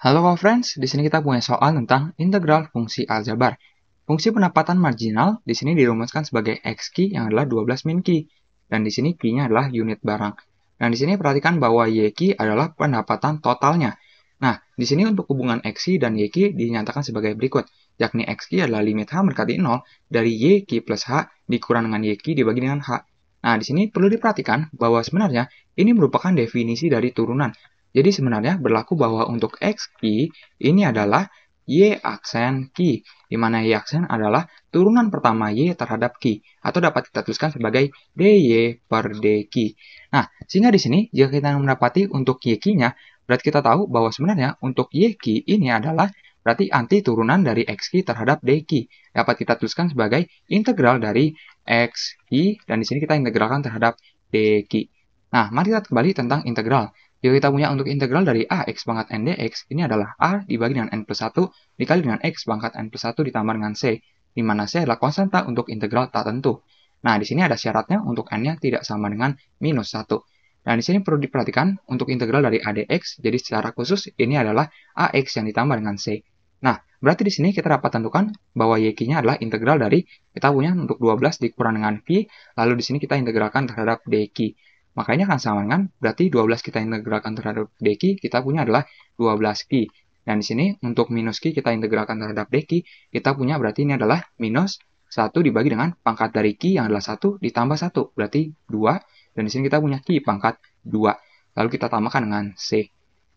Halo friends, di sini kita punya soal tentang integral fungsi aljabar. Fungsi pendapatan marginal di sini dirumuskan sebagai x key yang adalah 12 min key. Dan di sini key-nya adalah unit barang. Dan di sini perhatikan bahwa y key adalah pendapatan totalnya. Nah, di sini untuk hubungan x key dan y key dinyatakan sebagai berikut, yakni x key adalah limit h mendekati 0 dari y key plus h dikurang dengan y key dibagi dengan h. Nah, di sini perlu diperhatikan bahwa sebenarnya ini merupakan definisi dari turunan, jadi sebenarnya berlaku bahwa untuk X key ini adalah Y aksen key, di mana Y aksen adalah turunan pertama Y terhadap key, atau dapat kita tuliskan sebagai DY per D key. Nah, sehingga di sini jika kita mendapati untuk Y key-nya, berarti kita tahu bahwa sebenarnya untuk Y key ini adalah berarti anti turunan dari X key terhadap D key. Dapat kita tuliskan sebagai integral dari X key, dan di sini kita integralkan terhadap D key. Nah, mari kita kembali tentang integral. Jika kita punya untuk integral dari a x pangkat n dx, ini adalah a dibagi dengan n plus 1 dikali dengan x pangkat n plus 1 ditambah dengan c, di mana c adalah konstanta untuk integral tak tentu. Nah, di sini ada syaratnya untuk n-nya tidak sama dengan minus 1. Dan di sini perlu diperhatikan untuk integral dari a dx, jadi secara khusus ini adalah ax yang ditambah dengan c. Nah, berarti di sini kita dapat tentukan bahwa y nya adalah integral dari kita punya untuk 12 dikurang dengan q, lalu di sini kita integralkan terhadap dq. Makanya akan sama dengan berarti 12 kita integralkan terhadap dq, kita punya adalah 12 q. Dan di sini untuk minus q kita integralkan terhadap dq, kita punya berarti ini adalah minus 1 dibagi dengan pangkat dari q yang adalah 1 ditambah 1, berarti 2. Dan di sini kita punya q pangkat 2. Lalu kita tambahkan dengan c.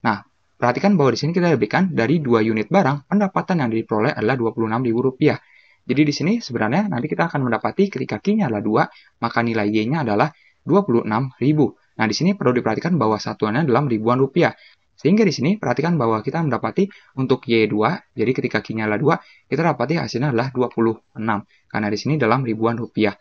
Nah, perhatikan bahwa di sini kita diberikan dari dua unit barang, pendapatan yang diperoleh adalah Rp26.000. Jadi di sini sebenarnya nanti kita akan mendapati ketika q-nya adalah 2, maka nilai y-nya adalah 26.000. Nah, di sini perlu diperhatikan bahwa satuannya dalam ribuan rupiah. Sehingga di sini perhatikan bahwa kita mendapati untuk Y2, jadi ketika Q-nya adalah 2, kita dapati hasilnya adalah 26. Karena di sini dalam ribuan rupiah.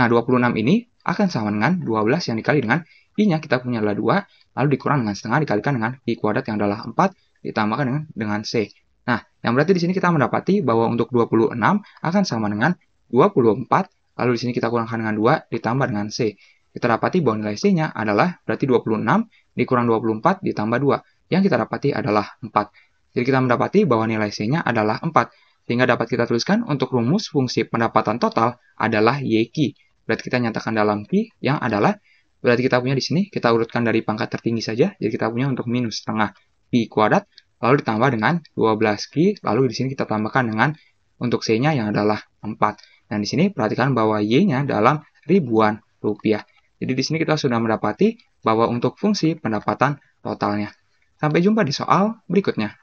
Nah, 26 ini akan sama dengan 12 yang dikali dengan I-nya kita punya adalah 2, lalu dikurang dengan setengah dikalikan dengan I kuadrat yang adalah 4, ditambahkan dengan, dengan C. Nah, yang berarti di sini kita mendapati bahwa untuk 26 akan sama dengan 24, lalu di sini kita kurangkan dengan 2, ditambah dengan C kita dapati bahwa nilai C-nya adalah berarti 26 dikurang 24 ditambah 2. Yang kita dapati adalah 4. Jadi kita mendapati bahwa nilai C-nya adalah 4. Sehingga dapat kita tuliskan untuk rumus fungsi pendapatan total adalah YQ. Berarti kita nyatakan dalam Q yang adalah, berarti kita punya di sini, kita urutkan dari pangkat tertinggi saja. Jadi kita punya untuk minus setengah Pi kuadrat, lalu ditambah dengan 12Q, lalu di sini kita tambahkan dengan untuk C-nya yang adalah 4. Dan di sini perhatikan bahwa Y-nya dalam ribuan rupiah. Jadi di sini kita sudah mendapati bahwa untuk fungsi pendapatan totalnya. Sampai jumpa di soal berikutnya.